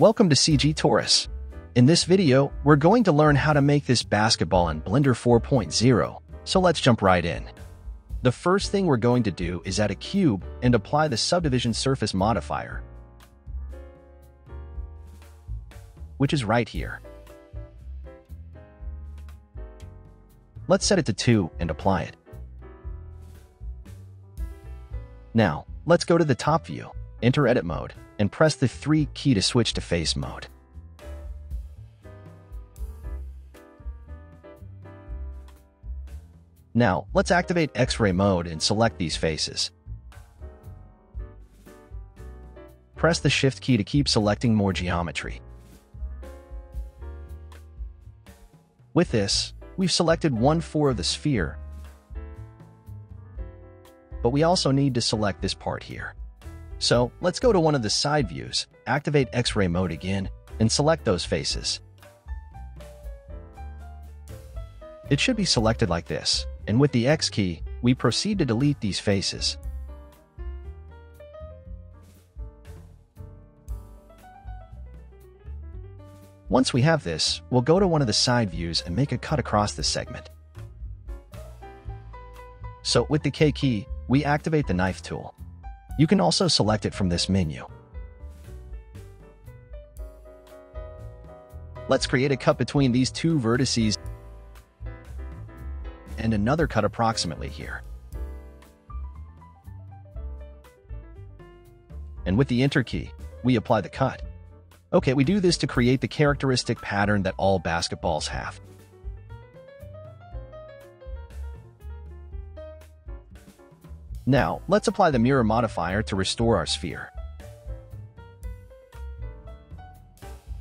Welcome to CG Torus. In this video, we're going to learn how to make this basketball in Blender 4.0, so let's jump right in. The first thing we're going to do is add a cube and apply the subdivision surface modifier, which is right here. Let's set it to 2 and apply it. Now, let's go to the top view, enter edit mode, and press the 3 key to switch to face mode. Now, let's activate X-ray mode and select these faces. Press the Shift key to keep selecting more geometry. With this, we've selected 1-4 of the sphere, but we also need to select this part here. So let's go to one of the side views, activate X-ray mode again, and select those faces. It should be selected like this, and with the X key, we proceed to delete these faces. Once we have this, we'll go to one of the side views and make a cut across this segment. So with the K key, we activate the knife tool. You can also select it from this menu. Let's create a cut between these two vertices and another cut approximately here. And with the Enter key, we apply the cut. Okay, we do this to create the characteristic pattern that all basketballs have. Now, let's apply the mirror modifier to restore our sphere.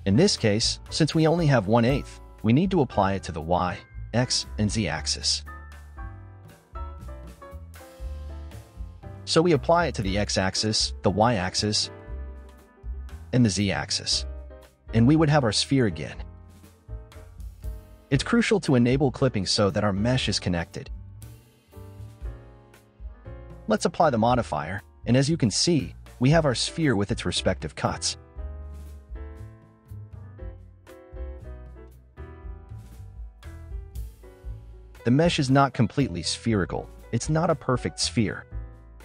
In this case, since we only have 1 8 we need to apply it to the y, x, and z axis. So we apply it to the x-axis, the y-axis, and the z-axis. And we would have our sphere again. It's crucial to enable clipping so that our mesh is connected. Let's apply the modifier, and as you can see, we have our sphere with its respective cuts. The mesh is not completely spherical. It's not a perfect sphere.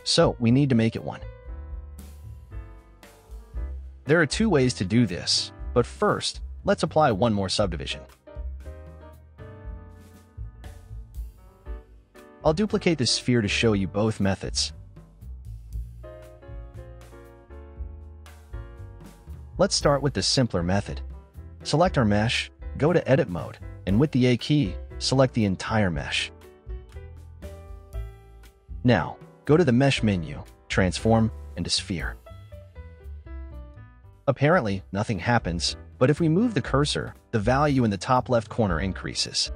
So we need to make it one. There are two ways to do this, but first, let's apply one more subdivision. I'll duplicate the sphere to show you both methods. Let's start with the simpler method. Select our mesh, go to Edit mode, and with the A key, select the entire mesh. Now, go to the Mesh menu, Transform, and Sphere. Apparently, nothing happens, but if we move the cursor, the value in the top left corner increases.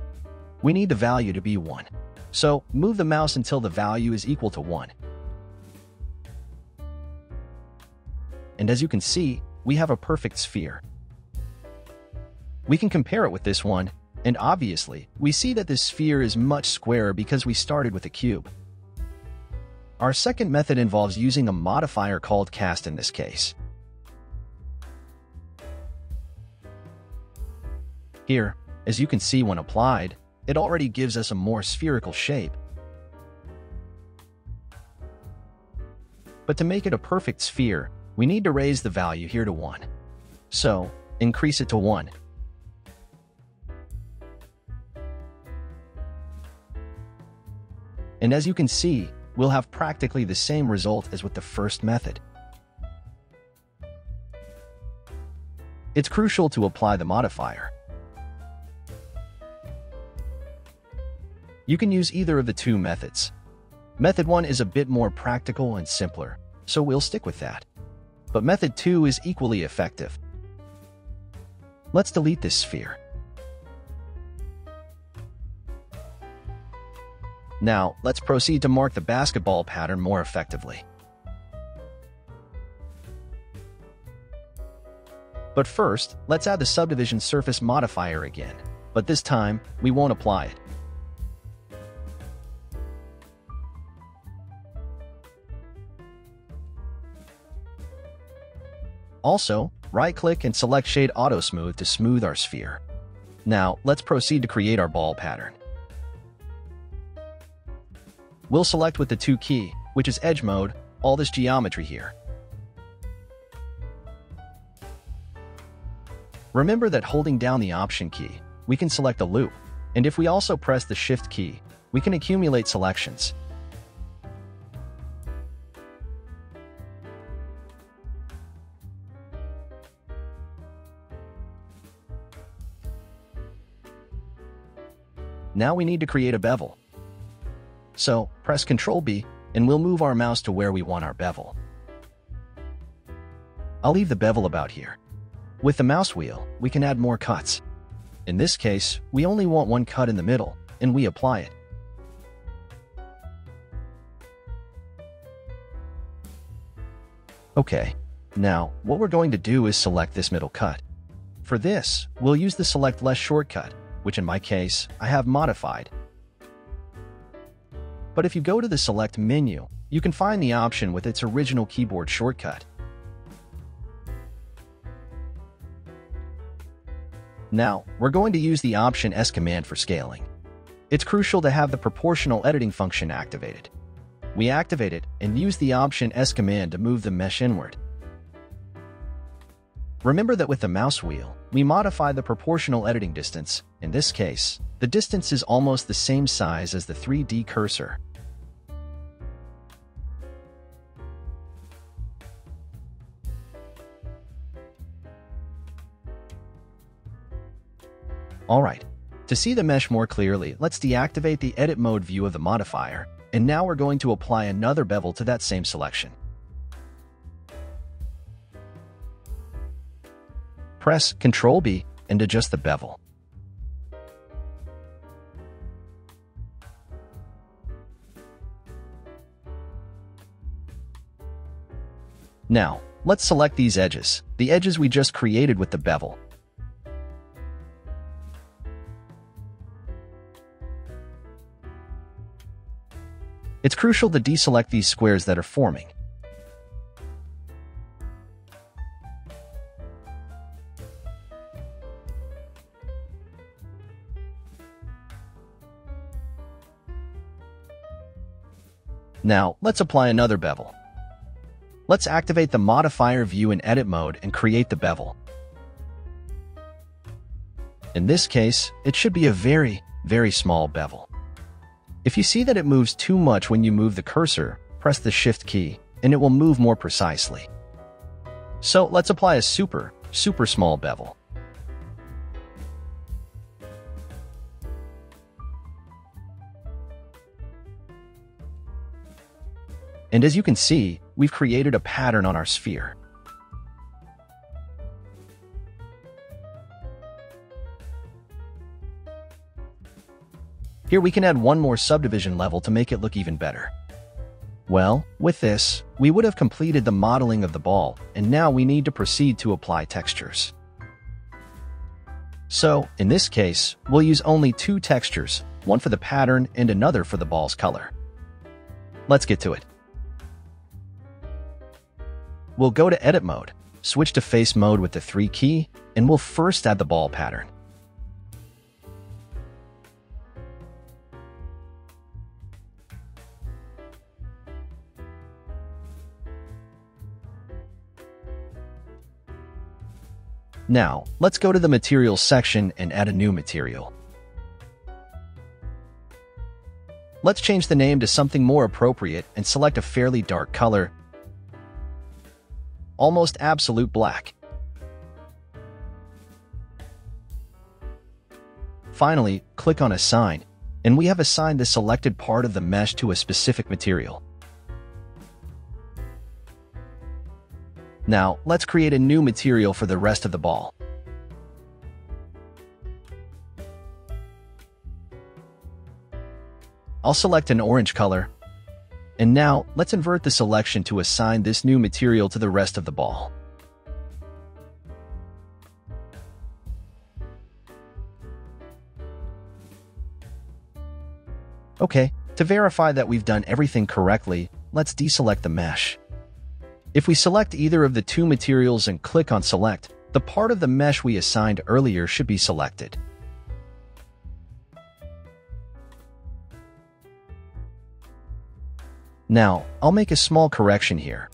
We need the value to be 1. So move the mouse until the value is equal to 1. And as you can see, we have a perfect sphere. We can compare it with this one, and obviously, we see that this sphere is much squarer because we started with a cube. Our second method involves using a modifier called cast in this case. Here, as you can see when applied, it already gives us a more spherical shape. But to make it a perfect sphere, we need to raise the value here to 1. So, increase it to 1. And as you can see, we'll have practically the same result as with the first method. It's crucial to apply the modifier. You can use either of the two methods. Method 1 is a bit more practical and simpler, so we'll stick with that. But method 2 is equally effective. Let's delete this sphere. Now, let's proceed to mark the basketball pattern more effectively. But first, let's add the subdivision surface modifier again, but this time, we won't apply it. Also, right-click and select Shade Auto Smooth to smooth our sphere. Now, let's proceed to create our ball pattern. We'll select with the 2 key, which is Edge Mode, all this geometry here. Remember that holding down the Option key, we can select a loop, and if we also press the Shift key, we can accumulate selections. Now we need to create a bevel. So, press Ctrl B, and we'll move our mouse to where we want our bevel. I'll leave the bevel about here. With the mouse wheel, we can add more cuts. In this case, we only want one cut in the middle, and we apply it. Okay, now what we're going to do is select this middle cut. For this, we'll use the Select Less shortcut, which in my case, I have modified. But if you go to the Select menu, you can find the option with its original keyboard shortcut. Now, we're going to use the Option S command for scaling. It's crucial to have the proportional editing function activated. We activate it and use the Option S command to move the mesh inward. Remember that with the mouse wheel, we modify the proportional editing distance. In this case, the distance is almost the same size as the 3D cursor. Alright, to see the mesh more clearly, let's deactivate the Edit Mode view of the modifier, and now we're going to apply another bevel to that same selection. Press Ctrl B and adjust the bevel. Now, let's select these edges, the edges we just created with the bevel. It's crucial to deselect these squares that are forming. Now, let's apply another bevel. Let's activate the modifier view in edit mode and create the bevel. In this case, it should be a very, very small bevel. If you see that it moves too much when you move the cursor, press the Shift key, and it will move more precisely. So let's apply a super, super small bevel. And as you can see, we've created a pattern on our sphere. Here we can add one more subdivision level to make it look even better. Well, with this, we would have completed the modeling of the ball, and now we need to proceed to apply textures. So, in this case, we'll use only two textures, one for the pattern and another for the ball's color. Let's get to it. We'll go to Edit Mode, switch to Face Mode with the 3 key, and we'll first add the ball pattern. Now, let's go to the Materials section and add a new material. Let's change the name to something more appropriate and select a fairly dark color, almost absolute black. Finally, click on Assign, and we have assigned the selected part of the mesh to a specific material. Now, let's create a new material for the rest of the ball. I'll select an orange color. And now, let's invert the selection to assign this new material to the rest of the ball. Okay, to verify that we've done everything correctly, let's deselect the mesh. If we select either of the two materials and click on Select, the part of the mesh we assigned earlier should be selected. Now, I'll make a small correction here.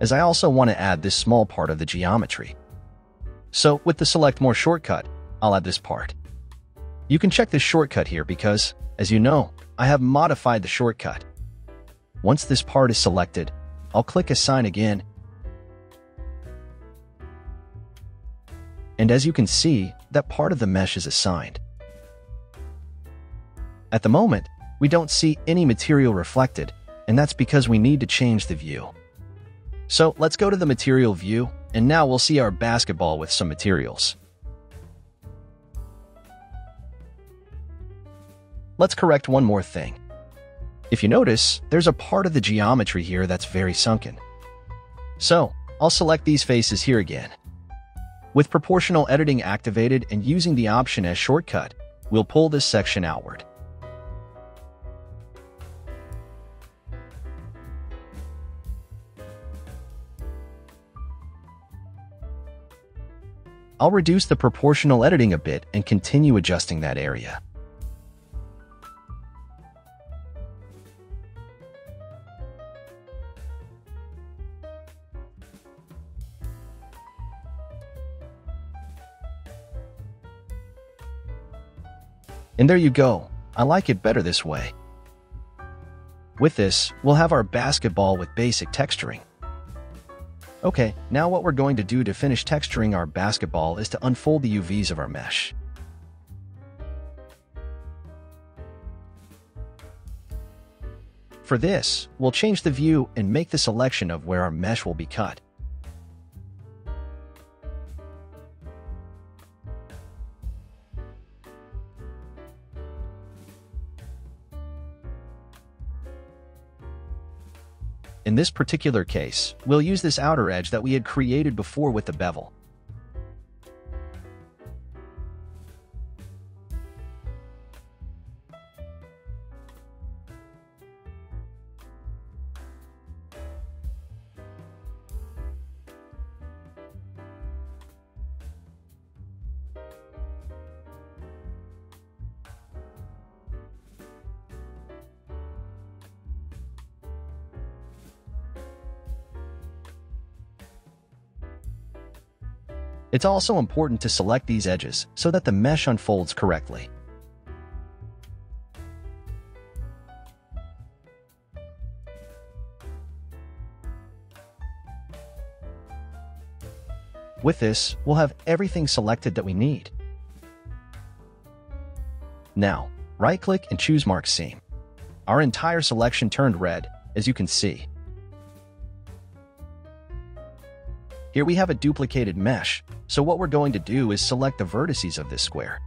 As I also want to add this small part of the geometry. So, with the Select More shortcut, I'll add this part. You can check this shortcut here because, as you know, I have modified the shortcut. Once this part is selected, I'll click Assign again. And as you can see, that part of the mesh is assigned. At the moment, we don't see any material reflected, and that's because we need to change the view. So let's go to the material view, and now we'll see our basketball with some materials. Let's correct one more thing. If you notice, there's a part of the geometry here that's very sunken. So, I'll select these faces here again. With proportional editing activated and using the option S shortcut, we'll pull this section outward. I'll reduce the proportional editing a bit and continue adjusting that area. And there you go. I like it better this way. With this, we'll have our basketball with basic texturing. Okay, now what we're going to do to finish texturing our basketball is to unfold the UVs of our mesh. For this, we'll change the view and make the selection of where our mesh will be cut. In this particular case, we'll use this outer edge that we had created before with the bevel. It's also important to select these edges so that the mesh unfolds correctly. With this, we'll have everything selected that we need. Now, right-click and choose Mark Seam. Our entire selection turned red, as you can see. Here we have a duplicated mesh, so what we're going to do is select the vertices of this square.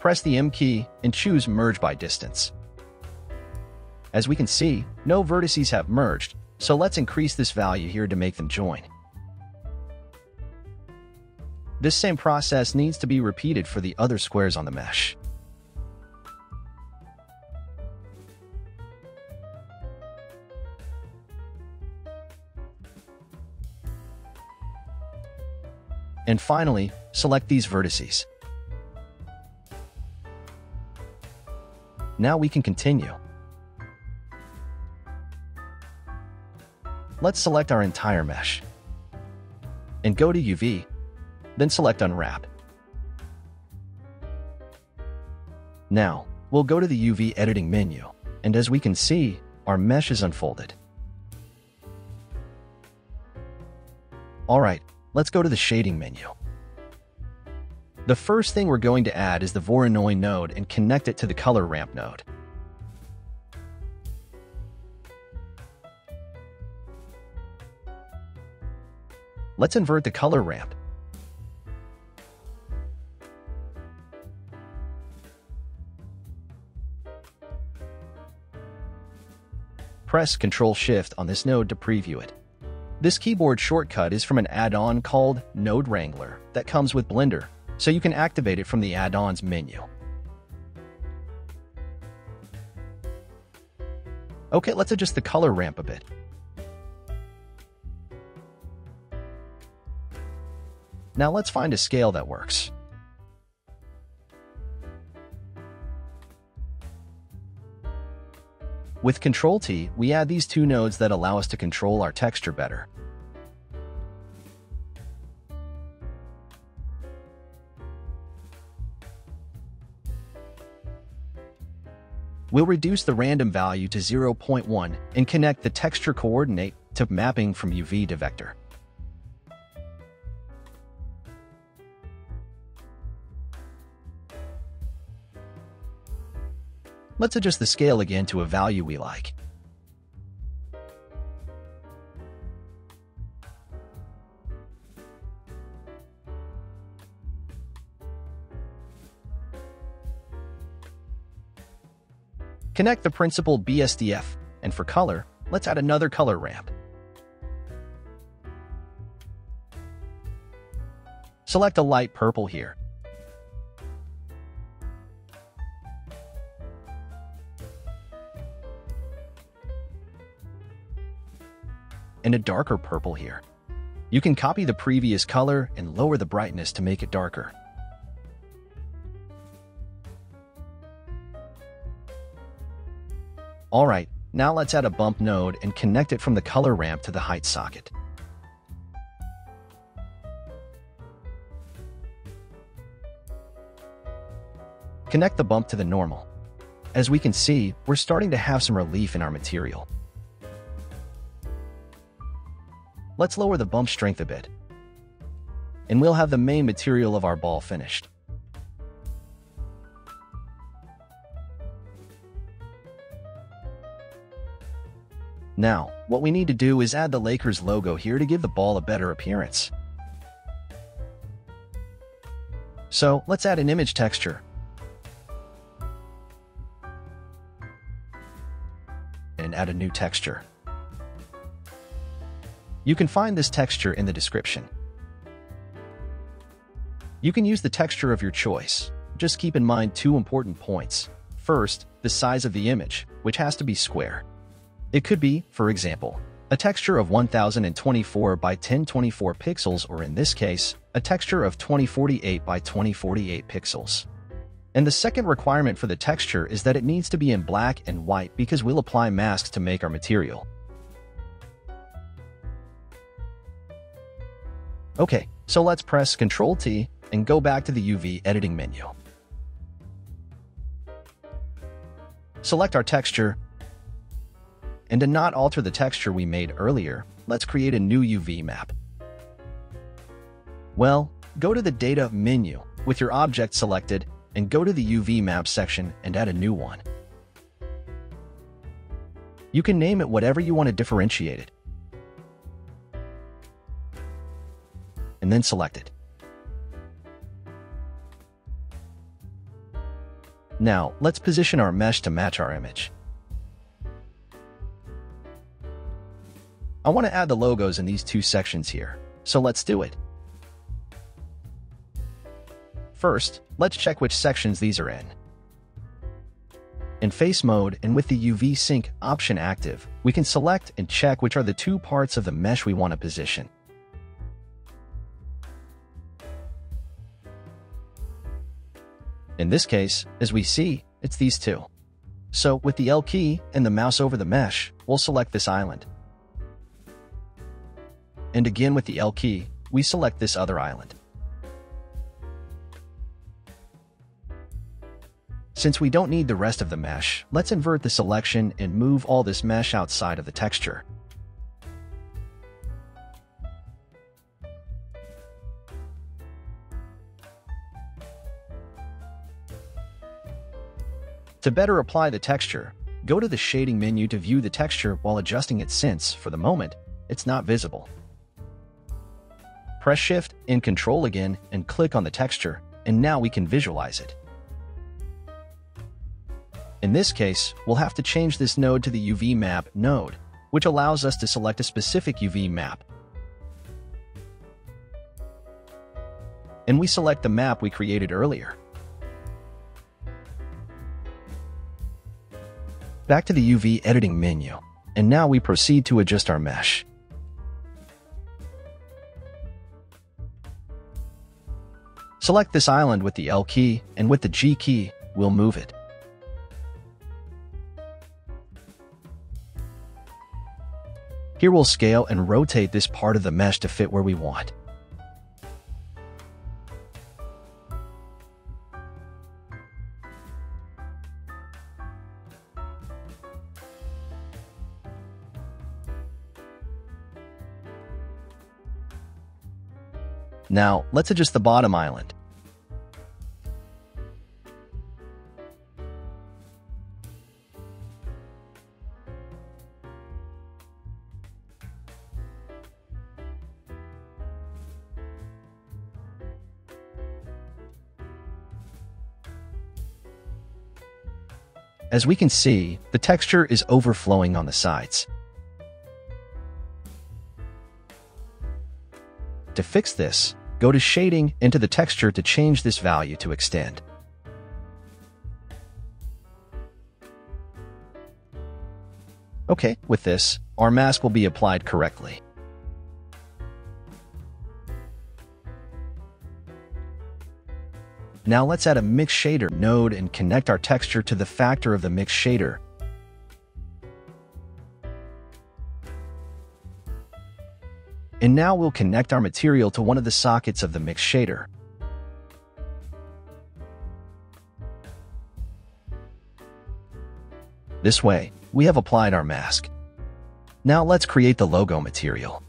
Press the M key and choose Merge by Distance. As we can see, no vertices have merged, so let's increase this value here to make them join. This same process needs to be repeated for the other squares on the mesh. And finally, select these vertices. Now we can continue. Let's select our entire mesh. And go to UV, then select Unwrap. Now, we'll go to the UV editing menu, and as we can see, our mesh is unfolded. Alright, let's go to the shading menu. The first thing we're going to add is the Voronoi node and connect it to the color ramp node. Let's invert the color ramp. Press Ctrl Shift on this node to preview it. This keyboard shortcut is from an add-on called Node Wrangler that comes with Blender, so you can activate it from the add-ons menu. Okay, let's adjust the color ramp a bit. Now let's find a scale that works. With Ctrl-T, we add these two nodes that allow us to control our texture better. We'll reduce the random value to 0.1 and connect the texture coordinate to mapping from UV to vector. Let's adjust the scale again to a value we like. Connect the principal BSDF, and for color, let's add another color ramp. Select a light purple here. And a darker purple here. You can copy the previous color and lower the brightness to make it darker. Alright, now let's add a bump node and connect it from the color ramp to the height socket. Connect the bump to the normal. As we can see, we're starting to have some relief in our material. Let's lower the bump strength a bit. And we'll have the main material of our ball finished. Now, what we need to do is add the Lakers logo here to give the ball a better appearance. So, let's add an image texture. And add a new texture. You can find this texture in the description. You can use the texture of your choice. Just keep in mind two important points. First, the size of the image, which has to be square. It could be, for example, a texture of 1024 by 1024 pixels or in this case, a texture of 2048 by 2048 pixels. And the second requirement for the texture is that it needs to be in black and white because we'll apply masks to make our material. Okay, so let's press Ctrl T and go back to the UV editing menu. Select our texture, and to not alter the texture we made earlier, let's create a new UV map. Well, go to the Data menu with your object selected and go to the UV map section and add a new one. You can name it whatever you want to differentiate it. And then select it. Now, let's position our mesh to match our image. I want to add the logos in these two sections here, so let's do it. First, let's check which sections these are in. In face mode and with the UV sync option active, we can select and check which are the two parts of the mesh we want to position. In this case, as we see, it's these two. So with the L key and the mouse over the mesh, we'll select this island. And again with the L key, we select this other island. Since we don't need the rest of the mesh, let's invert the selection and move all this mesh outside of the texture. To better apply the texture, go to the shading menu to view the texture while adjusting it since, for the moment, it's not visible. Press Shift and Control again and click on the texture, and now we can visualize it. In this case, we'll have to change this node to the UV map node, which allows us to select a specific UV map. And we select the map we created earlier. Back to the UV editing menu, and now we proceed to adjust our mesh. Select this island with the L key, and with the G key, we'll move it. Here we'll scale and rotate this part of the mesh to fit where we want. Now, let's adjust the bottom island. As we can see, the texture is overflowing on the sides. To fix this, go to Shading into the texture to change this value to extend. Okay, with this, our mask will be applied correctly. Now let's add a Mix Shader node and connect our texture to the factor of the Mix Shader. Now we'll connect our material to one of the sockets of the Mix Shader. This way, we have applied our mask. Now let's create the logo material.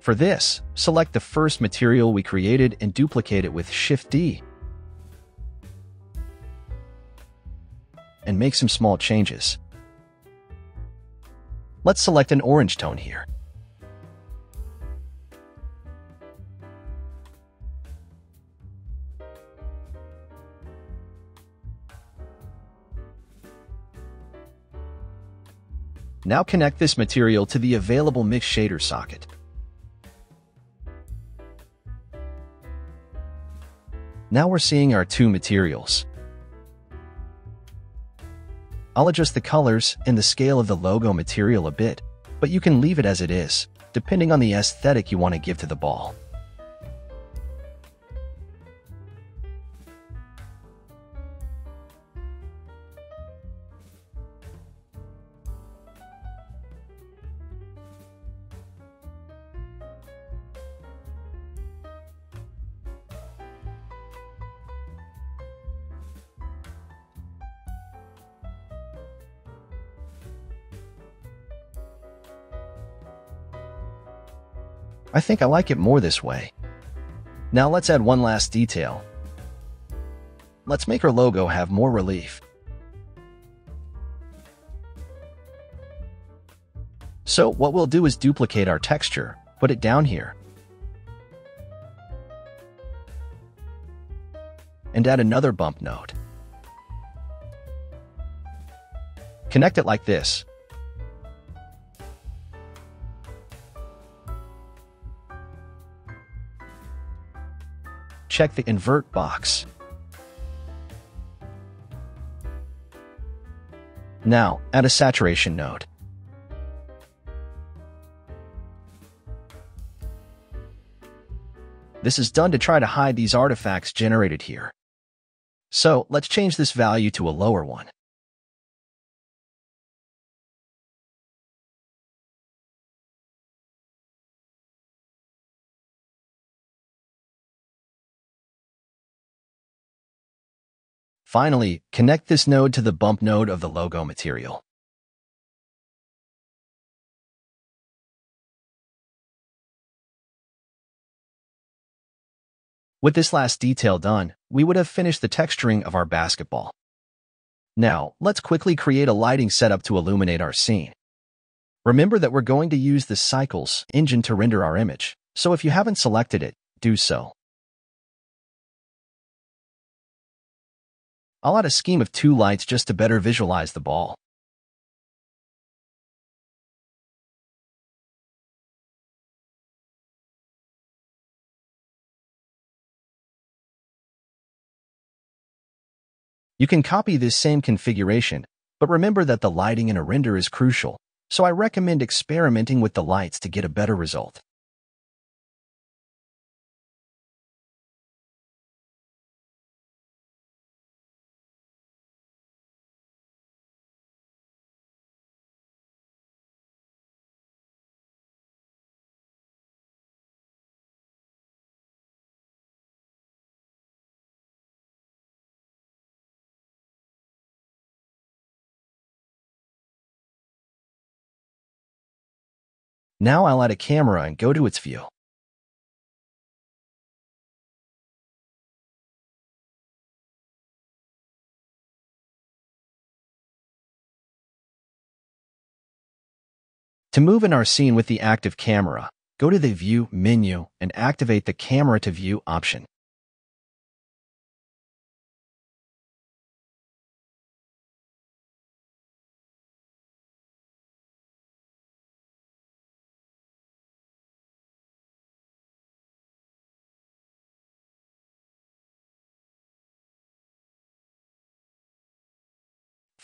For this, select the first material we created and duplicate it with Shift-D. And make some small changes. Let's select an orange tone here. Now connect this material to the available Mix Shader socket. Now we're seeing our two materials. I'll adjust the colors and the scale of the logo material a bit, but you can leave it as it is, depending on the aesthetic you want to give to the ball. I think I like it more this way. Now let's add one last detail. Let's make our logo have more relief. So what we'll do is duplicate our texture, put it down here, and add another bump node. Connect it like this, check the Invert box. Now, add a saturation node. This is done to try to hide these artifacts generated here. So, let's change this value to a lower one. Finally, connect this node to the bump node of the logo material. With this last detail done, we would have finished the texturing of our basketball. Now, let's quickly create a lighting setup to illuminate our scene. Remember that we're going to use the Cycles engine to render our image, so if you haven't selected it, do so. I'll add a scheme of two lights just to better visualize the ball. You can copy this same configuration, but remember that the lighting in a render is crucial, so I recommend experimenting with the lights to get a better result. Now I'll add a camera and go to its view. To move in our scene with the active camera, go to the View menu and activate the Camera to View option.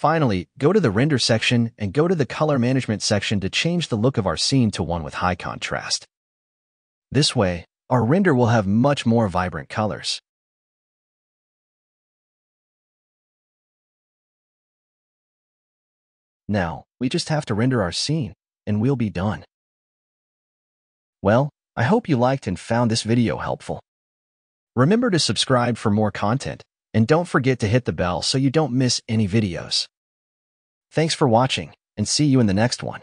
Finally, go to the Render section and go to the Color Management section to change the look of our scene to one with high contrast. This way, our render will have much more vibrant colors. Now, we just have to render our scene, and we'll be done. Well, I hope you liked and found this video helpful. Remember to subscribe for more content, and don't forget to hit the bell so you don't miss any videos. Thanks for watching, and see you in the next one.